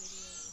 video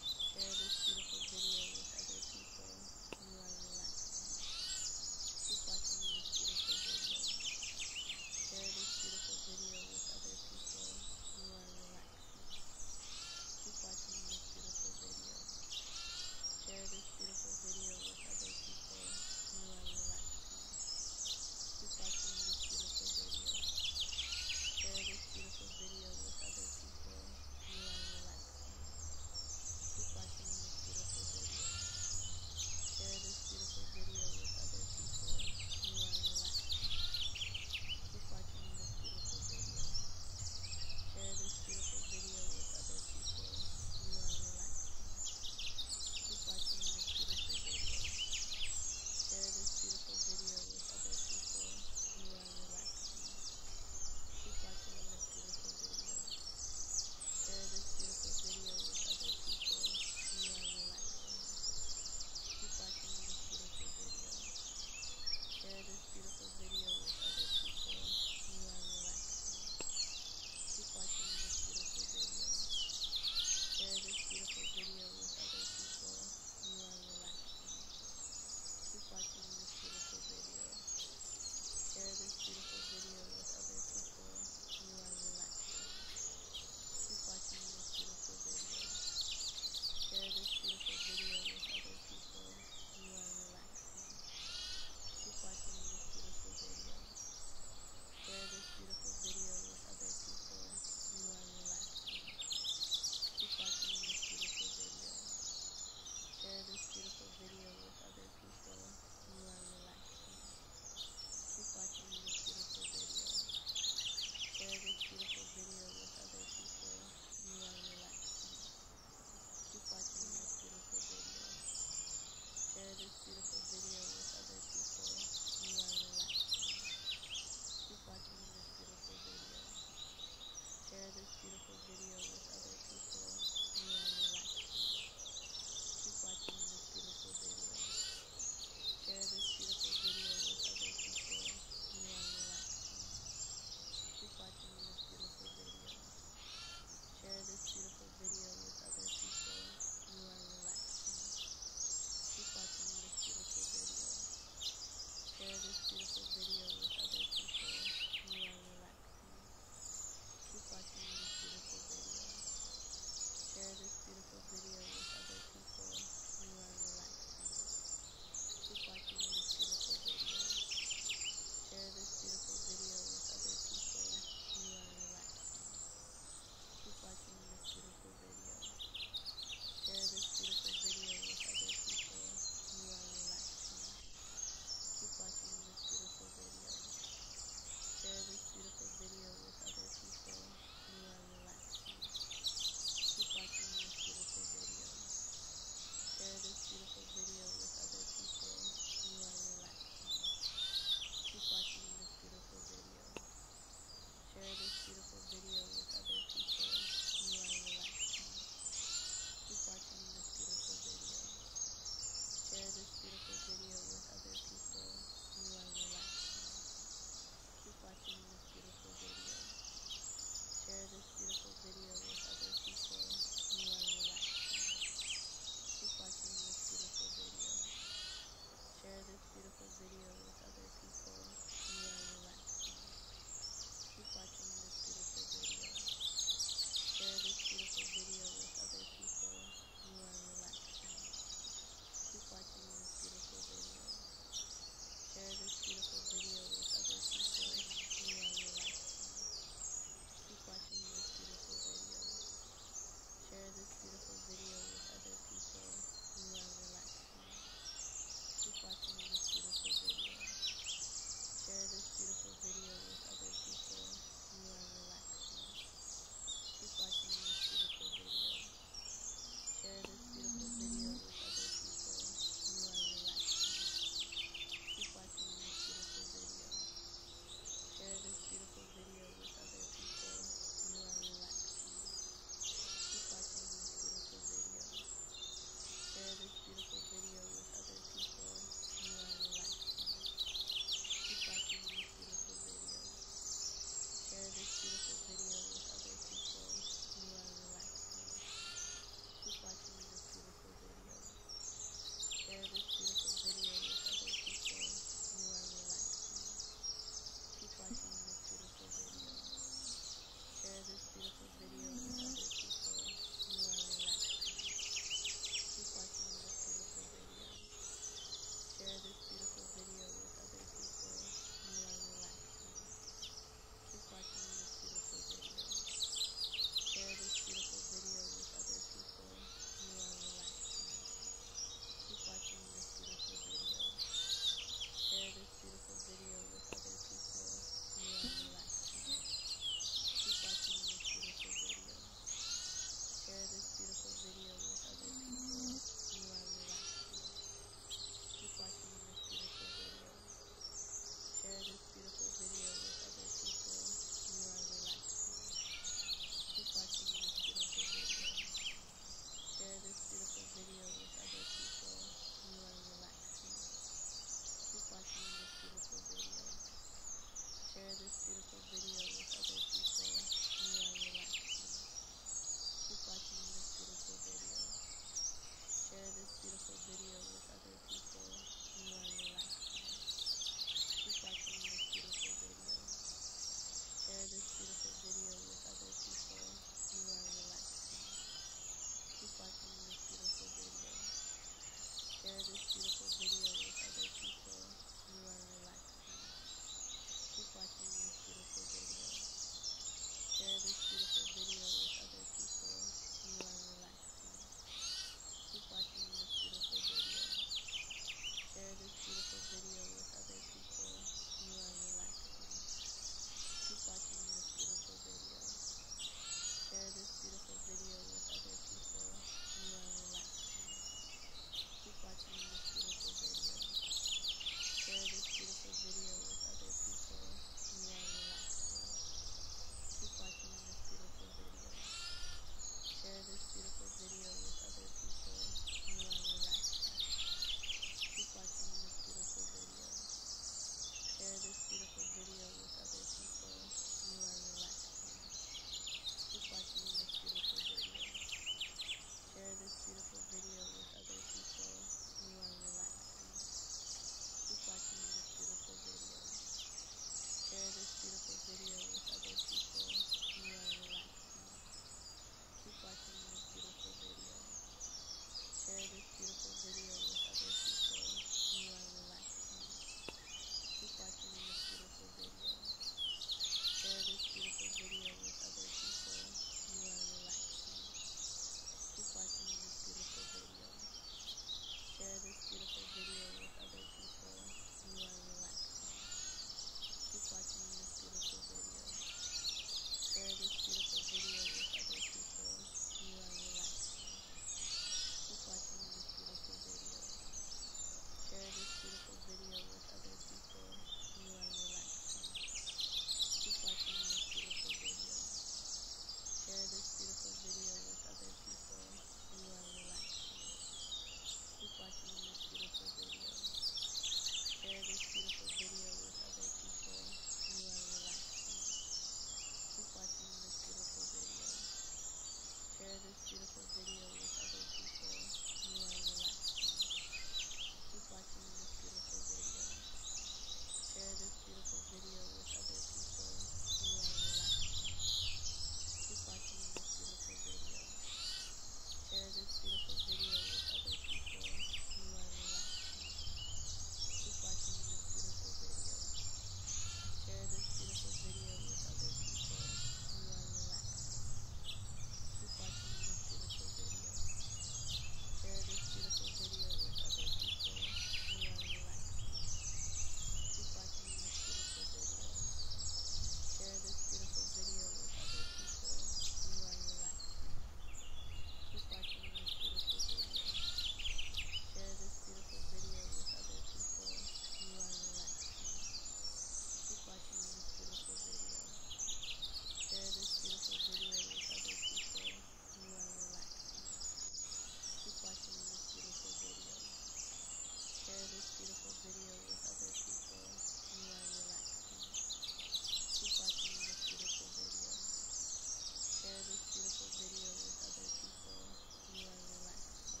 video with other people who are relaxing.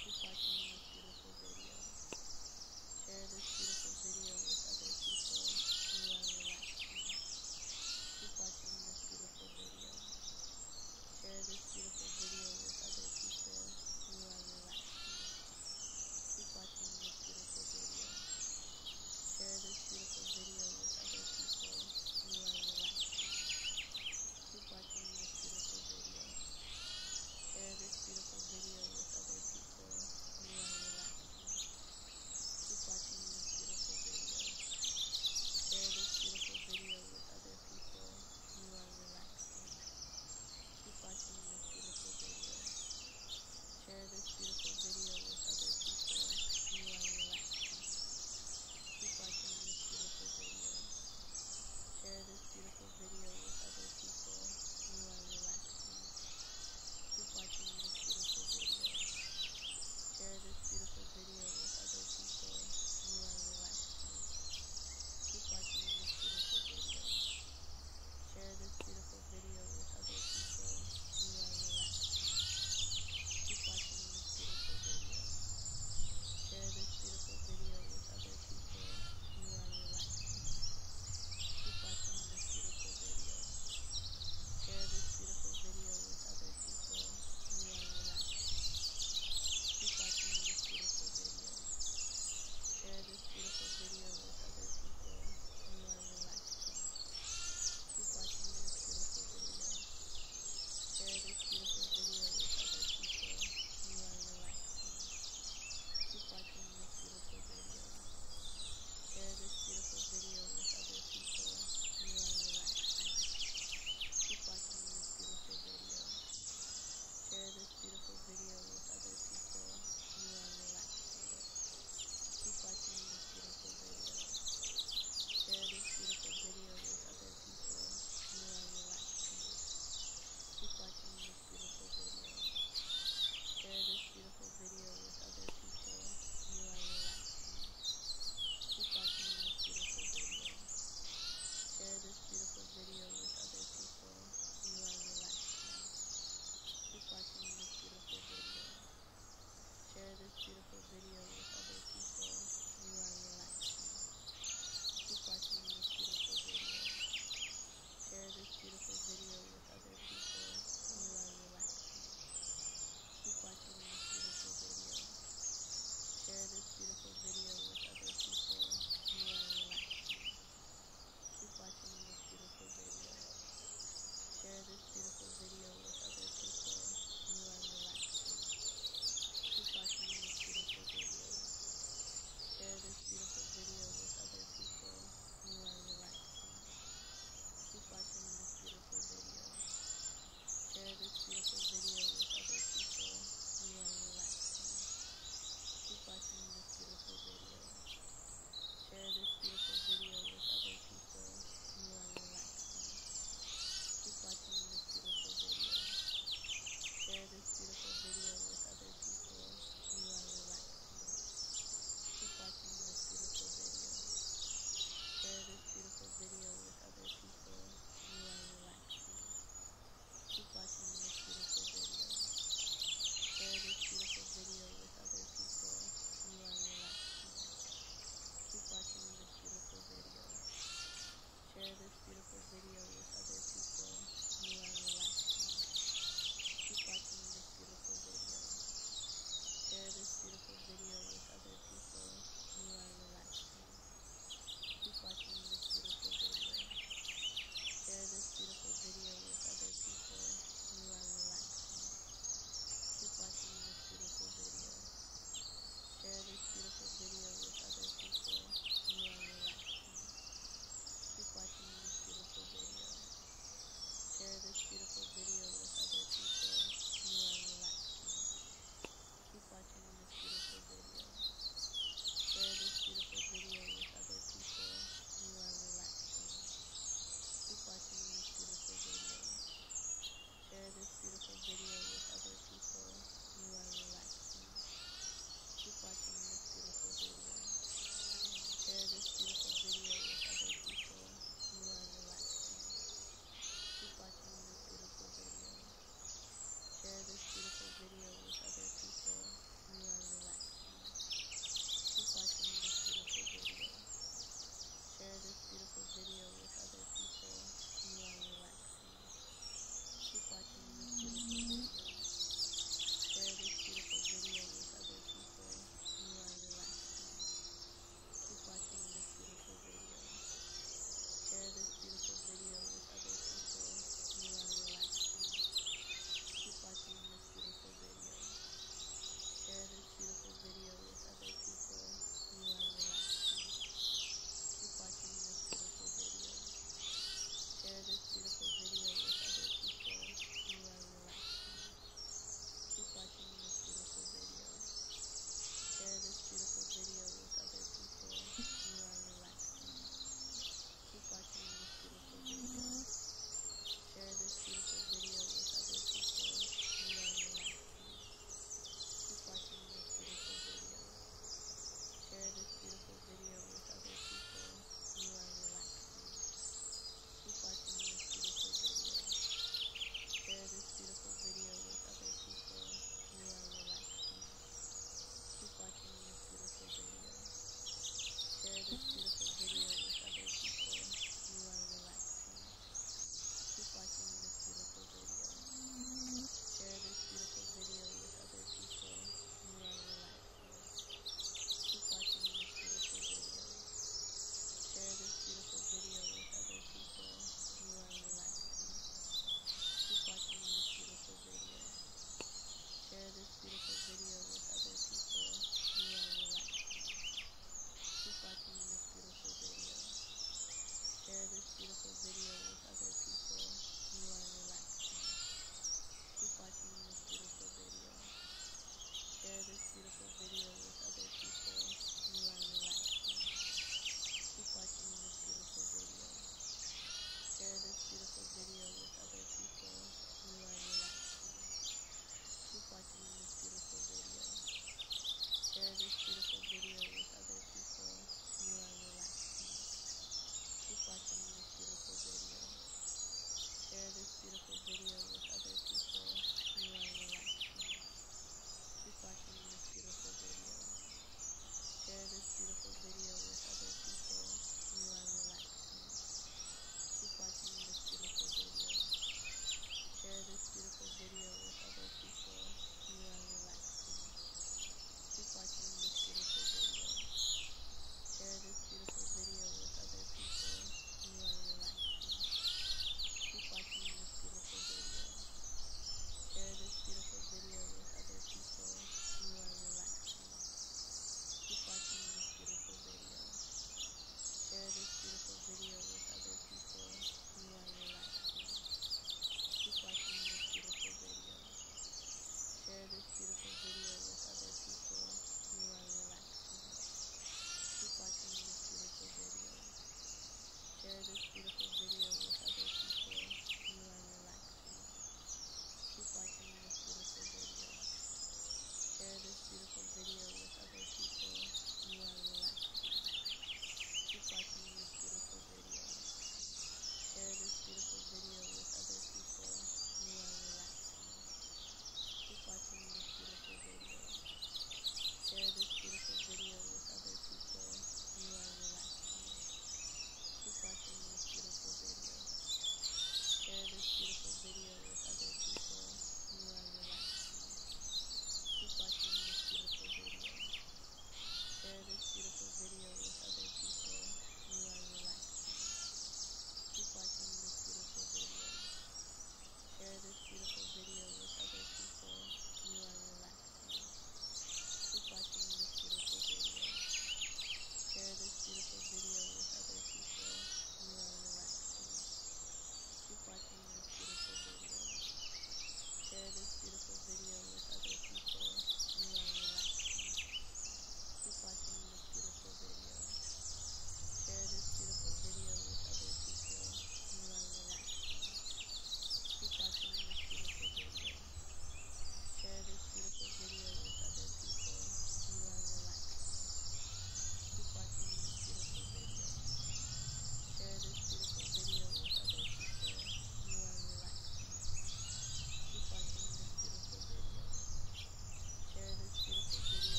Keep watching this beautiful video. Share this beautiful video with